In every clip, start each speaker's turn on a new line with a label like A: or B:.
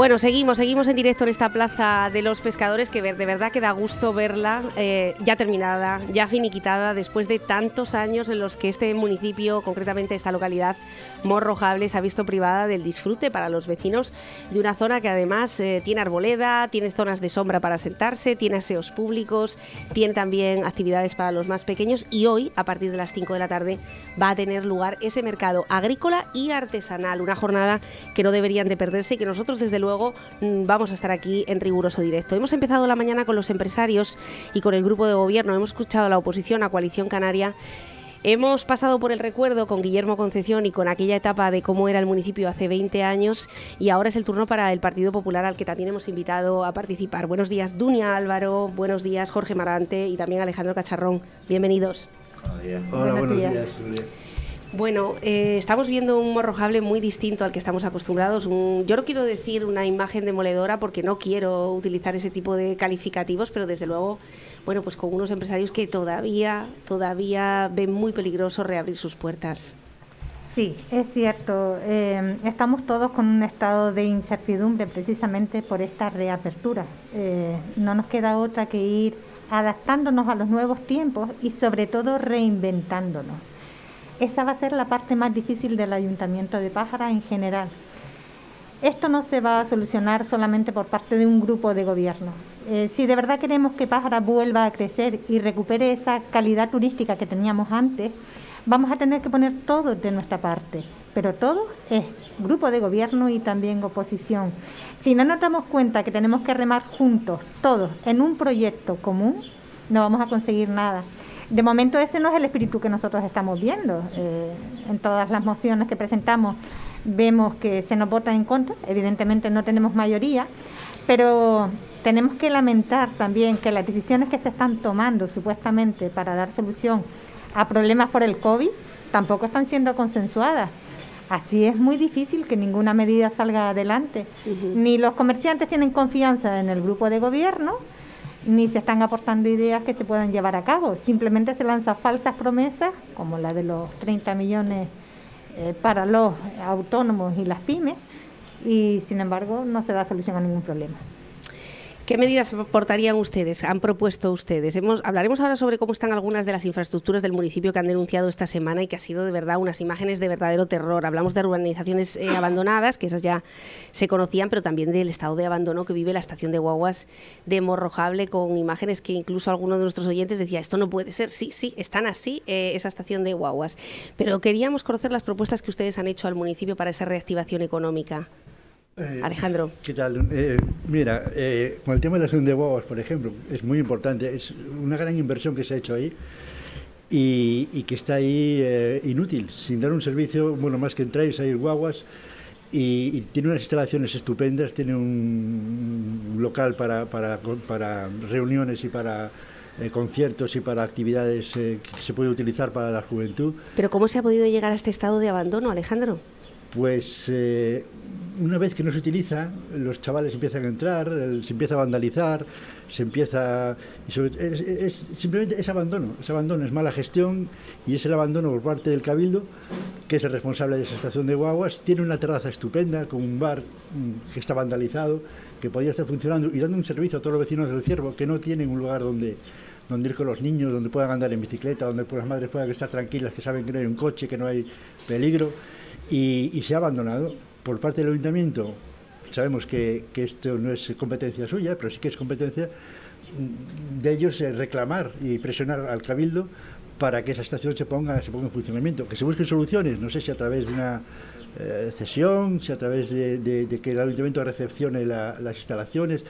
A: Bueno, seguimos, seguimos en directo en esta plaza de los pescadores que de verdad que da gusto verla eh, ya terminada, ya finiquitada, después de tantos años en los que este municipio, concretamente esta localidad, Morrojable, se ha visto privada del disfrute para los vecinos de una zona que además eh, tiene arboleda, tiene zonas de sombra para sentarse, tiene aseos públicos, tiene también actividades para los más pequeños y hoy, a partir de las 5 de la tarde, va a tener lugar ese mercado agrícola y artesanal, una jornada que no deberían de perderse y que nosotros desde luego mm, vamos a estar aquí en riguroso directo. Hemos empezado la mañana con los empresarios y con el grupo de gobierno, hemos escuchado a la oposición, a Coalición Canaria. Hemos pasado por el recuerdo con Guillermo Concepción y con aquella etapa de cómo era el municipio hace 20 años y ahora es el turno para el Partido Popular al que también hemos invitado a participar. Buenos días Dunia Álvaro, buenos días Jorge Marante y también Alejandro Cacharrón. Bienvenidos.
B: Hola, buenos días.
A: Bueno, eh, estamos viendo un morrojable muy distinto al que estamos acostumbrados. yo no quiero decir una imagen demoledora porque no quiero utilizar ese tipo de calificativos, pero desde luego, bueno, pues con unos empresarios que todavía, todavía ven muy peligroso reabrir sus puertas.
C: Sí, es cierto. Eh, estamos todos con un estado de incertidumbre precisamente por esta reapertura. Eh, no nos queda otra que ir adaptándonos a los nuevos tiempos y sobre todo reinventándonos. Esa va a ser la parte más difícil del ayuntamiento de Pájara en general. Esto no se va a solucionar solamente por parte de un grupo de gobierno. Eh, si de verdad queremos que Pájara vuelva a crecer y recupere esa calidad turística que teníamos antes, vamos a tener que poner todo de nuestra parte. Pero todo es grupo de gobierno y también oposición. Si no nos damos cuenta que tenemos que remar juntos, todos, en un proyecto común, no vamos a conseguir nada. De momento ese no es el espíritu que nosotros estamos viendo. Eh, en todas las mociones que presentamos vemos que se nos vota en contra, evidentemente no tenemos mayoría, pero tenemos que lamentar también que las decisiones que se están tomando supuestamente para dar solución a problemas por el COVID tampoco están siendo consensuadas. Así es muy difícil que ninguna medida salga adelante. Ni los comerciantes tienen confianza en el grupo de gobierno, ni se están aportando ideas que se puedan llevar a cabo. Simplemente se lanzan falsas promesas, como la de los 30 millones eh, para los autónomos y las pymes, y sin embargo no se da solución a ningún problema.
A: ¿Qué medidas aportarían ustedes? ¿Han propuesto ustedes? Hablaremos ahora sobre cómo están algunas de las infraestructuras del municipio que han denunciado esta semana y que ha sido de verdad unas imágenes de verdadero terror. Hablamos de urbanizaciones eh, abandonadas, que esas ya se conocían, pero también del estado de abandono que vive la estación de guaguas de Morrojable, con imágenes que incluso alguno de nuestros oyentes decía, esto no puede ser. Sí, sí, están así eh, esa estación de guaguas. Pero queríamos conocer las propuestas que ustedes han hecho al municipio para esa reactivación económica. Eh, Alejandro.
B: ¿Qué tal? Eh, mira, eh, con el tema de la acción de guaguas, por ejemplo, es muy importante. Es una gran inversión que se ha hecho ahí y, que está ahí inútil, sin dar un servicio, bueno, más que entráis hay guaguas y, tiene unas instalaciones estupendas, tiene un, local para, para, para, reuniones y para conciertos y para actividades que se puede utilizar para la juventud.
A: Pero ¿cómo se ha podido llegar a este estado de abandono, Alejandro?
B: Pues una vez que no se utiliza, los chavales empiezan a entrar, se empieza a vandalizar, se empieza... es, simplemente es abandono, es abandono, es mala gestión y es el abandono por parte del Cabildo, que es el responsable de esa estación de guaguas. Tiene una terraza estupenda con un bar mm, que está vandalizado, que podría estar funcionando y dando un servicio a todos los vecinos del Ciervo, que no tienen un lugar donde donde ir con los niños, donde puedan andar en bicicleta, donde las madres puedan estar tranquilas, que saben que no hay un coche, que no hay peligro, y se ha abandonado por parte del ayuntamiento, sabemos que, esto no es competencia suya, pero sí que es competencia de ellos eh, reclamar y presionar al cabildo para que esa estación se ponga, se ponga en funcionamiento, que se busquen soluciones, no sé si a través de una eh, cesión, si a través de, que el ayuntamiento recepcione las instalaciones,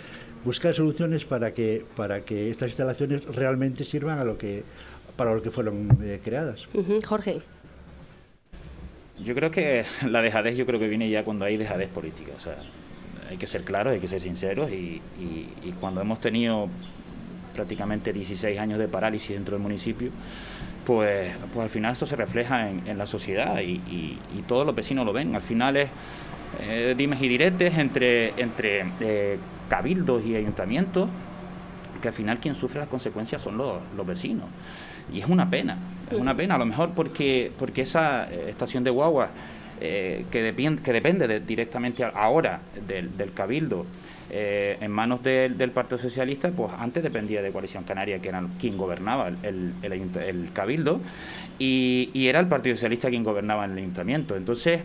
B: buscar soluciones para que, para que estas instalaciones realmente sirvan a lo que, para lo que fueron eh, creadas.
A: Jorge.
D: Yo creo que la dejadez yo creo que viene ya cuando hay dejadez política. O sea, hay que ser claros, hay que ser sinceros y, cuando hemos tenido prácticamente 16 años de parálisis dentro del municipio, pues, pues al final eso se refleja en, la sociedad y, todos los vecinos lo ven. Al final es eh, dimes y diretes entre, entre eh, cabildos y ayuntamientos, que al final quien sufre las consecuencias son los, los vecinos. Y es una pena, es una pena, a lo mejor porque, porque esa eh, estación de guagua que, que depende directamente ahora del, Cabildo. en manos del Partido Socialista, pues antes dependía de Coalición Canaria, que era quien gobernaba el, Cabildo, y, era el Partido Socialista quien gobernaba en el Ayuntamiento. Entonces,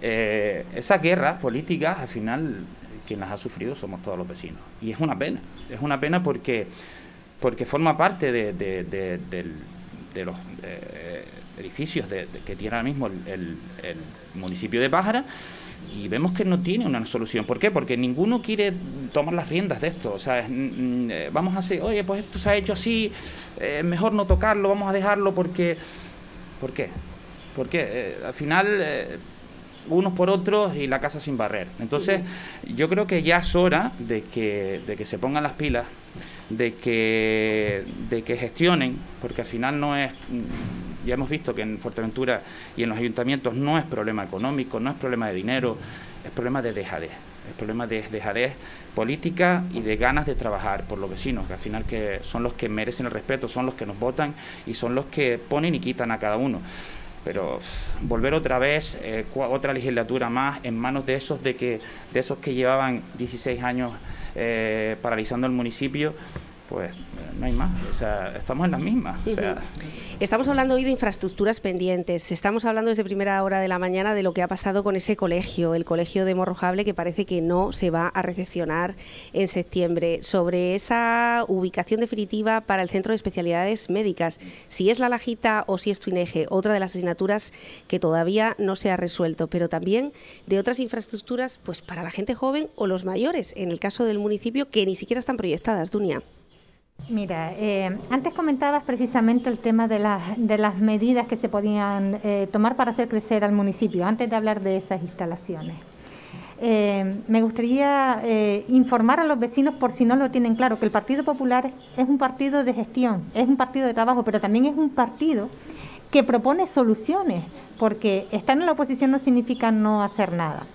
D: esas guerras políticas, al final, quien las ha sufrido somos todos los vecinos. Y es una pena, es una pena porque, porque forma parte de, los eh, edificios que tiene ahora mismo el, municipio de Pájara y vemos que no tiene una solución. ¿Por qué? Porque ninguno quiere tomar las riendas de esto. O sea, mm, mm, eh, vamos a hacer, oye, pues esto se ha hecho así, es mejor no tocarlo, vamos a dejarlo porque... ¿Por qué? Porque eh, al final unos por otros y la casa sin barrer. Entonces, yo creo que ya es hora de que, de que se pongan las pilas, de que, de que gestionen, porque al final no es, ya hemos visto que en Fuerteventura y en los ayuntamientos no es problema económico, no es problema de dinero, es problema de dejadez. Es problema de dejadez política y de ganas de trabajar por los vecinos, que al final que son los que merecen el respeto, son los que nos votan y son los que ponen y quitan a cada uno pero volver otra vez, eh, otra legislatura más en manos de esos de que de esos que llevaban 16 años eh, paralizando el municipio, pues no hay más. O sea, estamos en las mismas.
A: Estamos hablando hoy de infraestructuras pendientes. Estamos hablando desde primera hora de la mañana de lo que ha pasado con ese colegio, el colegio de Morrojable, que parece que no se va a recepcionar en septiembre. Sobre esa ubicación definitiva para el Centro de Especialidades Médicas, si es la Lajita o si es Tuineje, otra de las asignaturas que todavía no se ha resuelto, pero también de otras infraestructuras pues para la gente joven o los mayores, en el caso del municipio, que ni siquiera están proyectadas, Dunia.
C: Mira, eh, antes comentabas precisamente el tema de, de las medidas que se podían eh, tomar para hacer crecer al municipio, antes de hablar de esas instalaciones. Eh, me gustaría informar a los vecinos, por si no lo tienen claro, que el Partido Popular es un partido de gestión, es un partido de trabajo, pero también es un partido que propone soluciones, porque estar en la oposición no significa no hacer nada.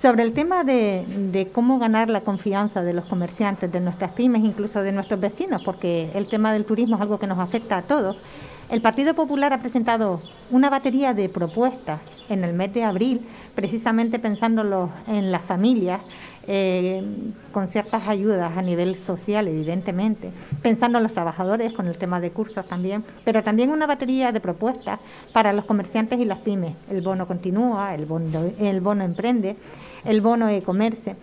C: Sobre el tema de, cómo ganar la confianza de los comerciantes, de nuestras pymes, incluso de nuestros vecinos, porque el tema del turismo es algo que nos afecta a todos, el Partido Popular ha presentado una batería de propuestas en el mes de abril, precisamente pensándolo en las familias, eh, con ciertas ayudas a nivel social, evidentemente, pensando en los trabajadores, con el tema de cursos también, pero también una batería de propuestas para los comerciantes y las pymes. El bono continúa, el bono, el bono emprende el bono de comercio.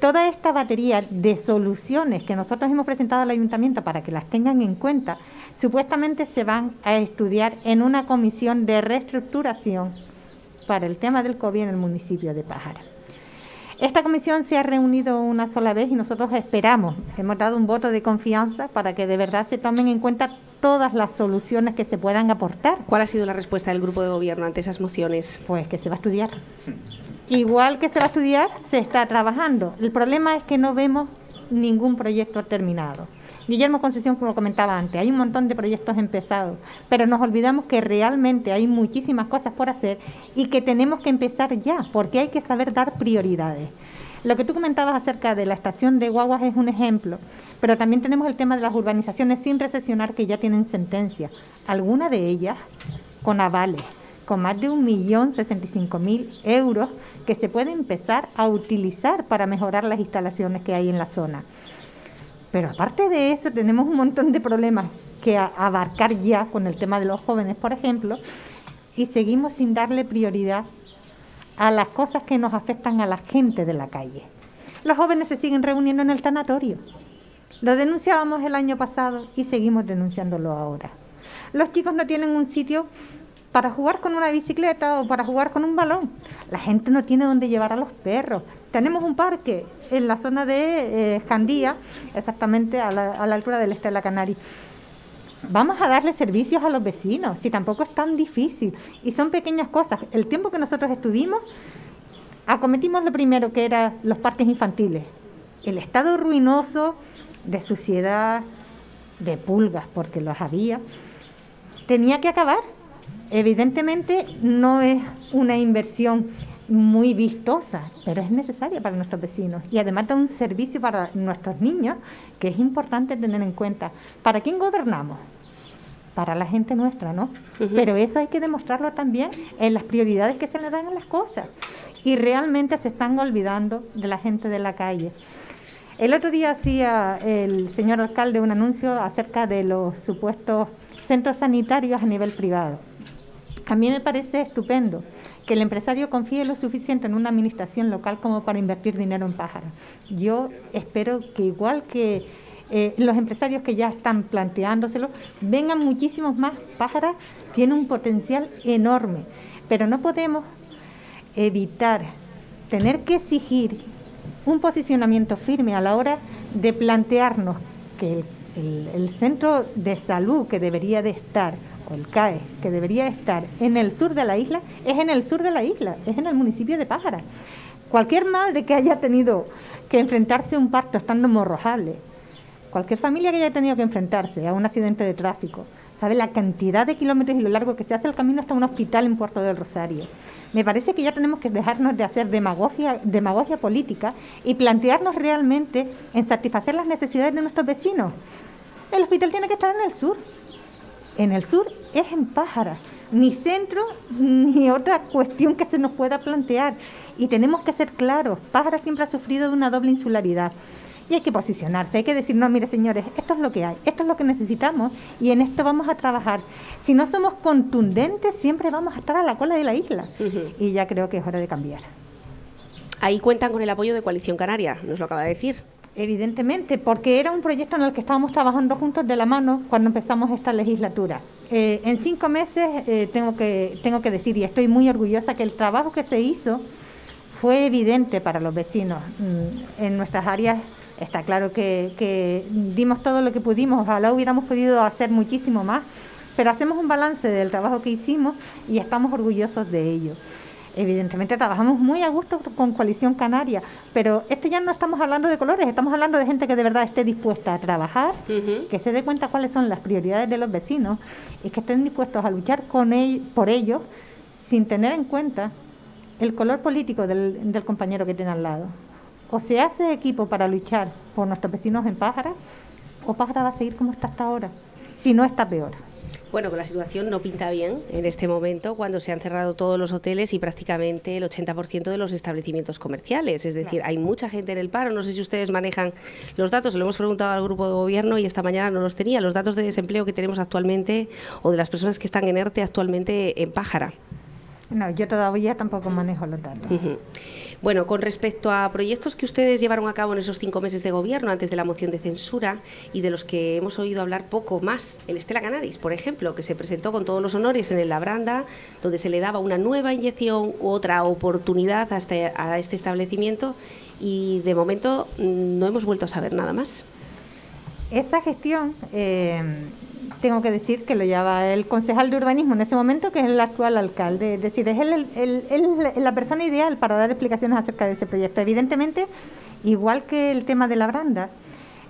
C: Toda esta batería de soluciones que nosotros hemos presentado al ayuntamiento para que las tengan en cuenta, supuestamente se van a estudiar en una comisión de reestructuración para el tema del COVID en el municipio de Pájara. Esta comisión se ha reunido una sola vez y nosotros esperamos, hemos dado un voto de confianza para que de verdad se tomen en cuenta todas las soluciones que se puedan aportar.
A: ¿Cuál ha sido la respuesta del grupo de gobierno ante esas mociones?
C: Pues que se va a estudiar. Igual que se va a estudiar, se está trabajando. El problema es que no vemos ningún proyecto terminado. Guillermo Concesión, como comentaba antes, hay un montón de proyectos empezados, pero nos olvidamos que realmente hay muchísimas cosas por hacer y que tenemos que empezar ya, porque hay que saber dar prioridades. Lo que tú comentabas acerca de la estación de Guaguas es un ejemplo, pero también tenemos el tema de las urbanizaciones sin recesionar que ya tienen sentencia, algunas de ellas con avales, con más de un millón sesenta mil euros que se puede empezar a utilizar para mejorar las instalaciones que hay en la zona. Pero aparte de eso, tenemos un montón de problemas que abarcar ya con el tema de los jóvenes, por ejemplo, y seguimos sin darle prioridad a las cosas que nos afectan a la gente de la calle. Los jóvenes se siguen reuniendo en el tanatorio. Lo denunciábamos el año pasado y seguimos denunciándolo ahora. Los chicos no tienen un sitio para jugar con una bicicleta o para jugar con un balón. La gente no tiene dónde llevar a los perros. Tenemos un parque en la zona de eh, exactamente a la, altura del Estela Canari. Vamos a darle servicios a los vecinos, si tampoco es tan difícil. Y son pequeñas cosas. El tiempo que nosotros estuvimos, acometimos lo primero que eran los parques infantiles. El estado ruinoso de suciedad, de pulgas, porque los había, tenía que acabar Evidentemente no es una inversión muy vistosa, pero es necesaria para nuestros vecinos y además da un servicio para nuestros niños que es importante tener en cuenta. ¿Para quién gobernamos? para la gente nuestra, ¿no? Pero eso hay que demostrarlo también en las prioridades que se le dan a las cosas. Y realmente se están olvidando de la gente de la calle. El otro día hacía el señor alcalde un anuncio acerca de los supuestos centros sanitarios a nivel privado. A mí me parece estupendo que el empresario confíe lo suficiente en una administración local como para invertir dinero en pájaros. Yo espero que igual que eh, los empresarios que ya están planteándoselo, vengan muchísimos más pájaros, tiene un potencial enorme, pero no podemos evitar tener que exigir un posicionamiento firme a la hora de plantearnos que el centro de salud que debería de estar el CAE, que debería estar en el sur de la isla, es en el sur de la isla, es en el municipio de Pájara. Cualquier madre que haya tenido que enfrentarse a un parto estando morrojable, cualquier familia que haya tenido que enfrentarse a un accidente de tráfico, sabe la cantidad de kilómetros y lo largo que se hace el camino hasta un hospital en Puerto del Rosario. Me parece que ya tenemos que dejarnos de hacer demagogia, demagogia política y plantearnos realmente en satisfacer las necesidades de nuestros vecinos. El hospital tiene que estar en el sur, en el sur es en Pájara, ni centro ni otra cuestión que se nos pueda plantear. Y tenemos que ser claros, Pájara siempre ha sufrido de una doble insularidad. Y hay que posicionarse, hay que decir, no, mire señores, esto es lo que hay, esto es lo que necesitamos y en esto vamos a trabajar. Si no somos contundentes, siempre vamos a estar a la cola de la isla. Y ya creo que es hora de cambiar.
A: Ahí cuentan con el apoyo de Coalición Canaria, nos lo acaba de decir.
C: Evidentemente, porque era un proyecto en el que estábamos trabajando juntos de la mano cuando empezamos esta legislatura. Eh, en cinco meses eh, tengo, que, tengo que decir, y estoy muy orgullosa, que el trabajo que se hizo fue evidente para los vecinos. Mm, en nuestras áreas está claro que, que dimos todo lo que pudimos, ojalá hubiéramos podido hacer muchísimo más, pero hacemos un balance del trabajo que hicimos y estamos orgullosos de ello. Evidentemente trabajamos muy a gusto con Coalición Canaria, pero esto ya no estamos hablando de colores, estamos hablando de gente que de verdad esté dispuesta a trabajar, que se dé cuenta cuáles son las prioridades de los vecinos y que estén dispuestos a luchar con por ellos sin tener en cuenta el color político del, del compañero que tiene al lado. O se hace equipo para luchar por nuestros vecinos en Pájara, o Pájara va a seguir como está hasta ahora, si no está peor.
A: Bueno, que la situación no pinta bien en este momento cuando se han cerrado todos los hoteles y prácticamente el 80% de los establecimientos comerciales. Es decir, hay mucha gente en el paro. No sé si ustedes manejan los datos. Lo hemos preguntado al grupo de gobierno y esta mañana no los tenía. Los datos de desempleo que tenemos actualmente o de las personas que están en ERTE actualmente en Pájara.
C: No, yo todavía tampoco manejo los datos.
A: Bueno, con respecto a proyectos que ustedes llevaron a cabo en esos cinco meses de gobierno antes de la moción de censura y de los que hemos oído hablar poco más, el Estela Canaris, por ejemplo, que se presentó con todos los honores en el Labranda, donde se le daba una nueva inyección otra oportunidad a este, a este establecimiento y de momento mm, no hemos vuelto a saber nada más.
C: Esa gestión eh, tengo que decir que lo lleva el concejal de urbanismo en ese momento, que es el actual alcalde. Es decir, es la persona ideal para dar explicaciones acerca de ese proyecto. Evidentemente, igual que el tema de la branda,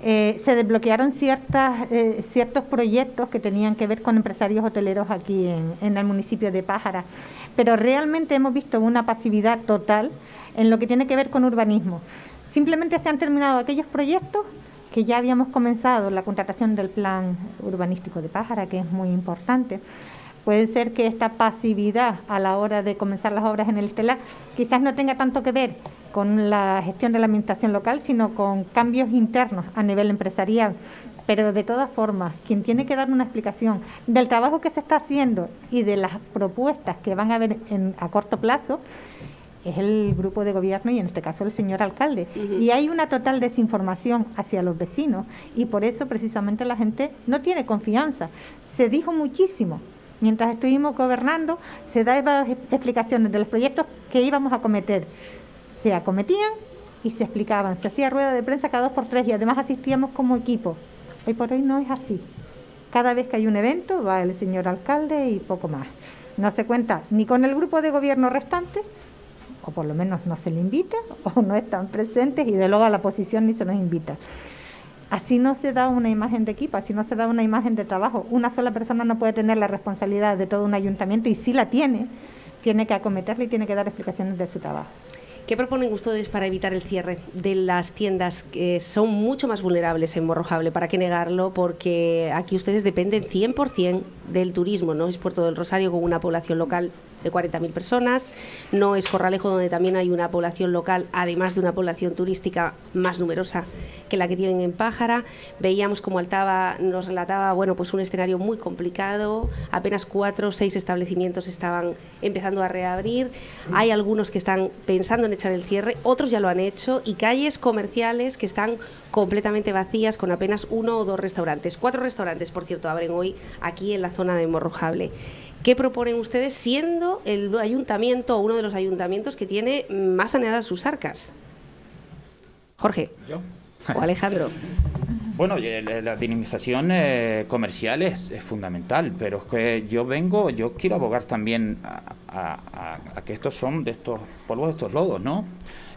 C: eh, se desbloquearon ciertas, eh, ciertos proyectos que tenían que ver con empresarios hoteleros aquí en, en el municipio de Pájara. Pero realmente hemos visto una pasividad total en lo que tiene que ver con urbanismo. Simplemente se han terminado aquellos proyectos que ya habíamos comenzado la contratación del plan urbanístico de Pájara, que es muy importante. Puede ser que esta pasividad a la hora de comenzar las obras en el Estelar quizás no tenga tanto que ver con la gestión de la administración local, sino con cambios internos a nivel empresarial. Pero de todas formas, quien tiene que dar una explicación del trabajo que se está haciendo y de las propuestas que van a haber a corto plazo es el grupo de gobierno y en este caso el señor alcalde. Y hay una total desinformación hacia los vecinos y por eso precisamente la gente no tiene confianza. Se dijo muchísimo. Mientras estuvimos gobernando, se daban explicaciones de los proyectos que íbamos a cometer. Se acometían y se explicaban. Se hacía rueda de prensa cada dos por tres y además asistíamos como equipo. Hoy por hoy no es así. Cada vez que hay un evento va el señor alcalde y poco más. No se cuenta ni con el grupo de gobierno restante, o por lo menos no se le invita, o no están presentes y de luego a la posición ni se nos invita. Así no se da una imagen de equipo, así no se da una imagen de trabajo. Una sola persona no puede tener la responsabilidad de todo un ayuntamiento y si la tiene, tiene que acometerla y tiene que dar explicaciones de su trabajo.
A: ¿Qué proponen ustedes para evitar el cierre de las tiendas que son mucho más vulnerables en Morrojable? ¿Para qué negarlo? Porque aquí ustedes dependen 100% del turismo, ¿no? Es Puerto del Rosario con una población local de 40.000 personas, no es Corralejo donde también hay una población local, además de una población turística más numerosa que la que tienen en Pájara. Veíamos como Altava nos relataba, bueno, pues un escenario muy complicado, apenas cuatro o seis establecimientos estaban empezando a reabrir, hay algunos que están pensando en echar el cierre, otros ya lo han hecho y calles comerciales que están completamente vacías con apenas uno o dos restaurantes. Cuatro restaurantes, por cierto, abren hoy aquí en la zona de Morrojable. ¿Qué proponen ustedes siendo el ayuntamiento o uno de los ayuntamientos que tiene más saneadas sus arcas? Jorge.
D: ¿Yo?
A: ¿O Alejandro?
D: Bueno, la dinamización eh, comercial es, fundamental, pero es que yo vengo, yo quiero abogar también a, a que estos son de estos polvos, de estos lodos, ¿no?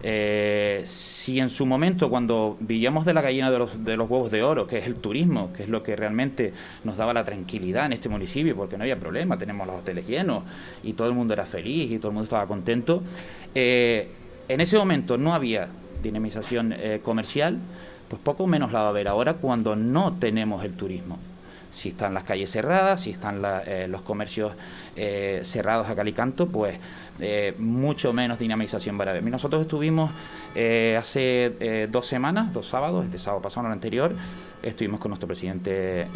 D: Eh, si en su momento, cuando vivíamos de la gallina de los, de los huevos de oro, que es el turismo, que es lo que realmente nos daba la tranquilidad en este municipio, porque no había problema, tenemos los hoteles llenos y todo el mundo era feliz y todo el mundo estaba contento, eh, en ese momento no había dinamización eh, comercial, pues poco menos la va a haber ahora cuando no tenemos el turismo si están las calles cerradas, si están los comercios cerrados a calicanto, pues eh, mucho menos dinamización para ver. Nosotros estuvimos eh, hace eh, dos semanas, dos sábados, este sábado pasado, el anterior, estuvimos con nuestro presidente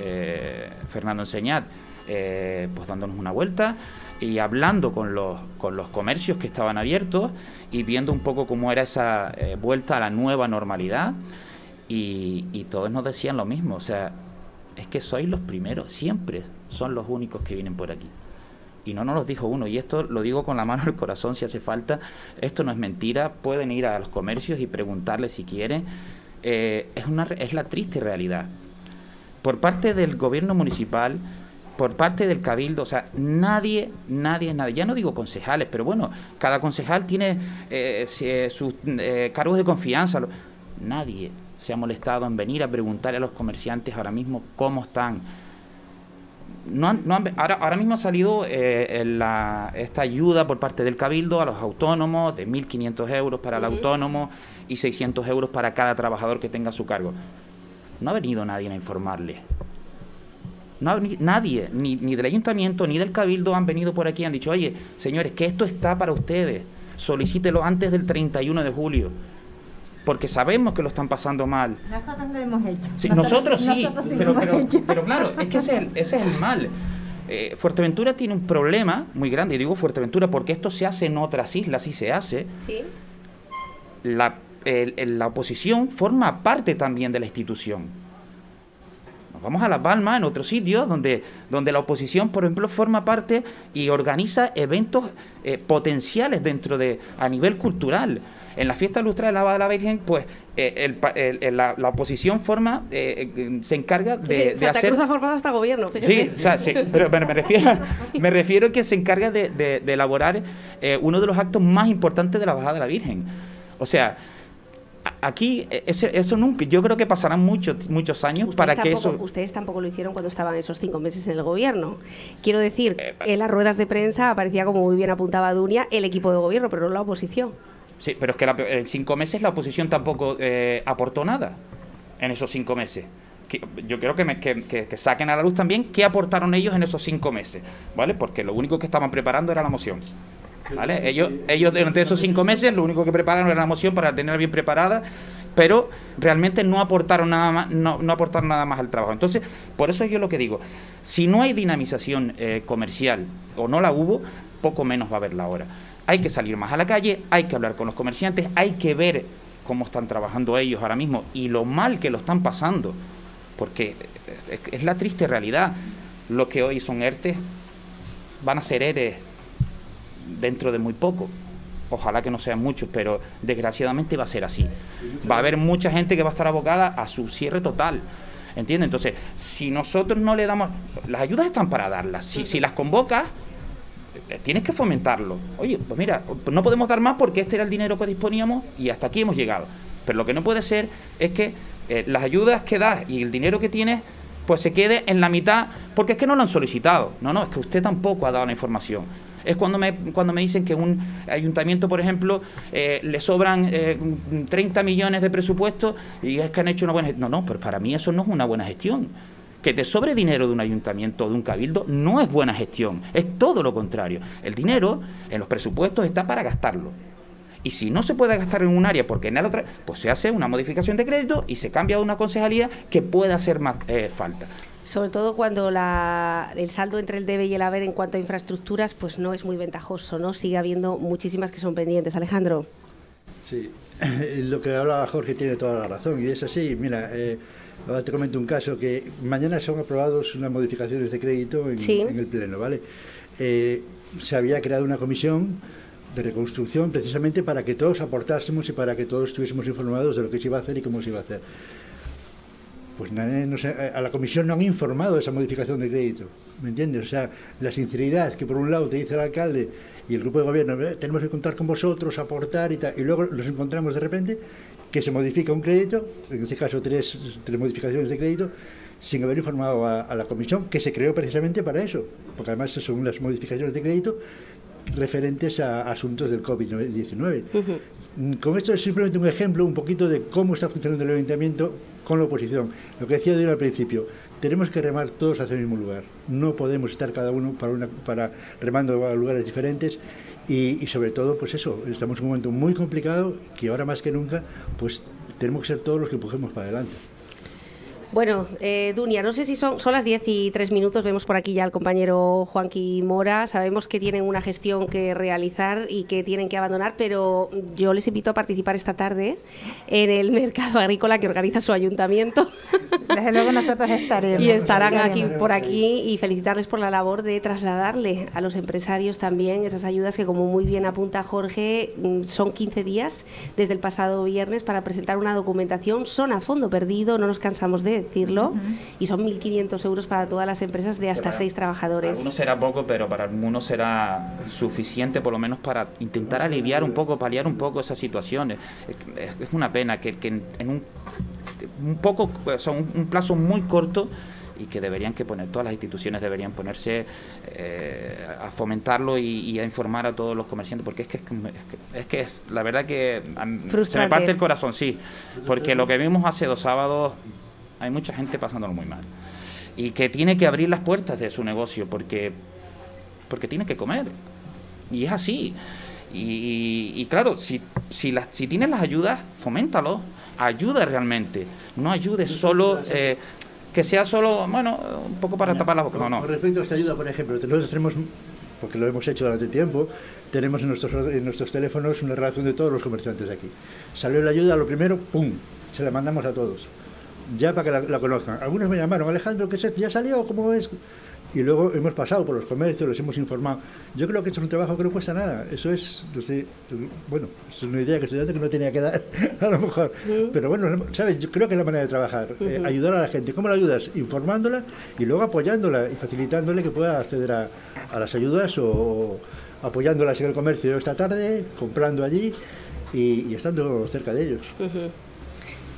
D: Fernando Enseñat, pues dándonos una vuelta y hablando con los, con los comercios que estaban abiertos y viendo un poco cómo era esa vuelta a la nueva normalidad. Y todos nos decían lo mismo, o sea, es que sois los primeros, siempre son los únicos que vienen por aquí. Y no nos lo dijo uno, y esto lo digo con la mano al corazón si hace falta, esto no es mentira, pueden ir a los comercios y preguntarle si quieren, eh, es, una, es la triste realidad. Por parte del gobierno municipal, por parte del cabildo, o sea, nadie, nadie, nadie, ya no digo concejales, pero bueno, cada concejal tiene eh, eh, sus cargos de confianza, nadie se ha molestado en venir a preguntarle a los comerciantes ahora mismo cómo están, no ahora, ahora, mismo ha salido eh, esta ayuda por parte del Cabildo a los autónomos de 1.500 euros para el autónomo y 600 euros para cada trabajador que tenga a su cargo. No ha venido nadie a informarle. No, nadie, ni, ni del ayuntamiento ni del Cabildo han venido por aquí y han dicho, oye, señores, que esto está para ustedes. Solicítelo antes del 31 de julio porque sabemos que lo están pasando mal.
C: Nosotros lo hemos hecho.
D: Sí, nosotros, sí, pero, pero, claro, es que ese es el, ese es el mal. Eh, Fuerteventura tiene un problema muy grande, y digo Fuerteventura porque esto se hace en otras islas y se hace.
A: ¿Sí?
D: La, la oposición forma parte también de la institución. Nos vamos a La Palma, en otros sitios, donde, donde la oposición, por ejemplo, forma parte y organiza eventos eh, potenciales dentro de, a nivel cultural. En la fiesta lustre de la, de la Virgen, pues eh, la, oposición forma, eh, eh, se encarga de,
A: Santa
D: hacer...
A: Cruz ha formado hasta gobierno,
D: Sí, o sea, sí, pero, me refiero, me refiero que se encarga de, elaborar uno de los actos más importantes de la bajada de la Virgen. O sea, aquí eso nunca, yo creo que pasarán muchos muchos años para que eso...
A: Ustedes tampoco lo hicieron cuando estaban esos cinco meses en el gobierno. Quiero decir, en las ruedas de prensa aparecía, como muy bien apuntaba Dunia, el equipo de gobierno, pero no la oposición.
D: Sí, pero es que en cinco meses la oposición tampoco eh, aportó nada en esos cinco meses. yo creo que, que, saquen a la luz también qué aportaron ellos en esos cinco meses, ¿vale? Porque lo único que estaban preparando era la moción. ¿Vale? Ellos, ellos durante esos cinco meses lo único que prepararon era la moción para tenerla bien preparada, pero realmente no aportaron nada más, no, no aportaron nada más al trabajo. Entonces, por eso yo lo que digo, si no hay dinamización eh, comercial o no la hubo, poco menos va a haberla ahora hay que salir más a la calle, hay que hablar con los comerciantes, hay que ver cómo están trabajando ellos ahora mismo y lo mal que lo están pasando, porque es la triste realidad. Lo que hoy son ERTE van a ser ERE dentro de muy poco. Ojalá que no sean muchos, pero desgraciadamente va a ser así. Va a haber mucha gente que va a estar abocada a su cierre total. ¿Entiendes? Entonces, si nosotros no le damos... Las ayudas están para darlas. Si, si las convocas, tienes que fomentarlo. Oye, pues mira, no podemos dar más porque este era el dinero que disponíamos y hasta aquí hemos llegado. Pero lo que no puede ser es que eh, las ayudas que das y el dinero que tienes pues se quede en la mitad porque es que no lo han solicitado. No, no, es que usted tampoco ha dado la información. Es cuando me, cuando me dicen que un ayuntamiento, por ejemplo, eh, le sobran 30 millones de presupuesto y es que han hecho una buena gestión. No, no, pero para mí eso no es una buena gestión que te sobre dinero de un ayuntamiento o de un cabildo no es buena gestión, es todo lo contrario. El dinero en los presupuestos está para gastarlo. Y si no se puede gastar en un área porque en la otra, pues se hace una modificación de crédito y se cambia a una concejalía que pueda hacer más eh, falta.
A: Sobre todo cuando el saldo entre el debe y el haber en cuanto a infraestructuras, pues no es muy ventajoso, ¿no? Sigue habiendo muchísimas que son pendientes. Alejandro.
B: Sí, lo que hablaba Jorge tiene toda la razón y es así. Mira, eh, Ahora te comento un caso que mañana son aprobados unas modificaciones de crédito en, el Pleno, ¿vale? Eh, se había creado una comisión de reconstrucción precisamente para que todos aportásemos y para que todos estuviésemos informados de lo que se iba a hacer y cómo se iba a hacer. Pues no sé, a la comisión no han informado de esa modificación de crédito, ¿me entiendes? O sea, la sinceridad que por un lado te dice el alcalde y el grupo de gobierno, tenemos que contar con vosotros, aportar y tal, y luego nos encontramos de repente que se modifica un crédito, en este caso tres, tres modificaciones de crédito, sin haber informado a, la comisión, que se creó precisamente para eso, porque además son las modificaciones de crédito referentes a asuntos del COVID-19. Con esto es simplemente un ejemplo, un poquito de cómo está funcionando el ayuntamiento con la oposición. Lo que decía yo al principio, tenemos que remar todos hacia el mismo lugar. No podemos estar cada uno para, una, para remando a lugares diferentes y, sobre todo, pues eso, estamos en un momento muy complicado que ahora más que nunca, pues tenemos que ser todos los que empujemos para adelante.
A: Bueno, eh, Dunia, no sé si son, son las 10 y 3 minutos, vemos por aquí ya al compañero Juanqui Mora, sabemos que tienen una gestión que realizar y que tienen que abandonar, pero yo les invito a participar esta tarde en el mercado agrícola que organiza su ayuntamiento.
C: Desde luego nosotros estaremos.
A: Y estarán aquí por aquí y felicitarles por la labor de trasladarle a los empresarios también esas ayudas que, como muy bien apunta Jorge, mm, son 15 días desde el pasado viernes para presentar una documentación, son a fondo perdido, no nos cansamos de decirlo, y son 1.500 euros para todas las empresas de hasta seis trabajadores.
D: Para algunos será poco, pero para algunos será suficiente por lo menos para intentar aliviar un poco, paliar un poco esas situaciones. Es una pena que, en, un, un poco, son un plazo muy corto, y que deberían que poner, todas las instituciones deberían ponerse eh, a fomentarlo y, a informar a todos los comerciantes, porque es que es, que, es, la verdad que se me parte el corazón, sí, porque lo que vimos hace dos sábados hay mucha gente pasándolo muy mal. Y que tiene que abrir las puertas de su negocio porque, porque tiene que comer. Y es así. Y, claro, si, si, si tienes las ayudas, foméntalo. Ayuda realmente. No ayude solo... Eh, que sea solo, bueno, un poco para tapar la boca. No, no.
B: Con respecto a esta ayuda, por ejemplo, nosotros tenemos, porque lo hemos hecho durante tiempo, tenemos en nuestros, en nuestros teléfonos una relación de todos los comerciantes aquí. Salió la ayuda, lo primero, ¡pum! Se la mandamos a todos ya para que la, conozcan. Algunos me llamaron, Alejandro, ¿qué es ¿Ya salió? ¿Cómo es? Y luego hemos pasado por los comercios, les hemos informado. Yo creo que esto es un trabajo que no cuesta nada. Eso es, no sé, bueno, es una idea que estudiante que no tenía que dar, a lo mejor. Pero bueno, ¿sabes? Yo creo que es la manera de trabajar. Eh, ayudar a la gente. ¿Cómo la ayudas? Informándola y luego apoyándola y facilitándole que pueda acceder a, las ayudas o, apoyándolas en el comercio esta tarde, comprando allí y, estando cerca de ellos.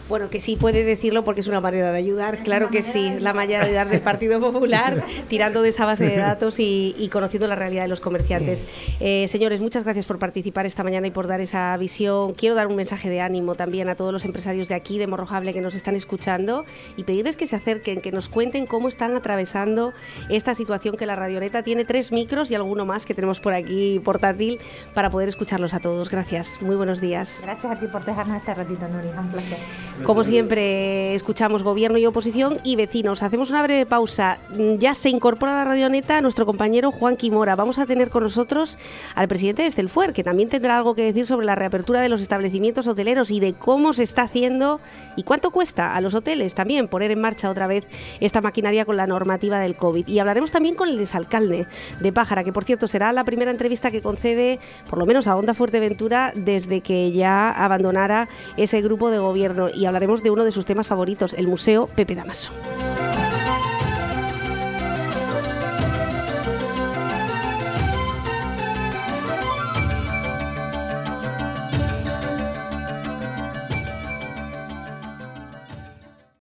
A: Bueno, que sí puede decirlo porque es una manera de ayudar, claro que sí, la manera de ayudar del Partido Popular, tirando de esa base de datos y, conociendo la realidad de los comerciantes. Eh, señores, muchas gracias por participar esta mañana y por dar esa visión. Quiero dar un mensaje de ánimo también a todos los empresarios de aquí, de Morrojable, que nos están escuchando y pedirles que se acerquen, que nos cuenten cómo están atravesando esta situación que la radioneta tiene tres micros y alguno más que tenemos por aquí portátil para poder escucharlos a todos. Gracias, muy buenos días.
C: Gracias a ti por dejarnos este ratito, Nuria, un placer.
A: Como siempre, escuchamos gobierno y oposición y vecinos. Hacemos una breve pausa. Ya se incorpora a la radioneta nuestro compañero Juan Quimora. Vamos a tener con nosotros al presidente de Estelfuer, que también tendrá algo que decir sobre la reapertura de los establecimientos hoteleros y de cómo se está haciendo y cuánto cuesta a los hoteles también poner en marcha otra vez esta maquinaria con la normativa del COVID. Y hablaremos también con el desalcalde de Pájara, que por cierto será la primera entrevista que concede, por lo menos a Onda Fuerteventura, desde que ya abandonara ese grupo de gobierno. Y hablaremos de uno de sus temas favoritos, el Museo Pepe Damaso.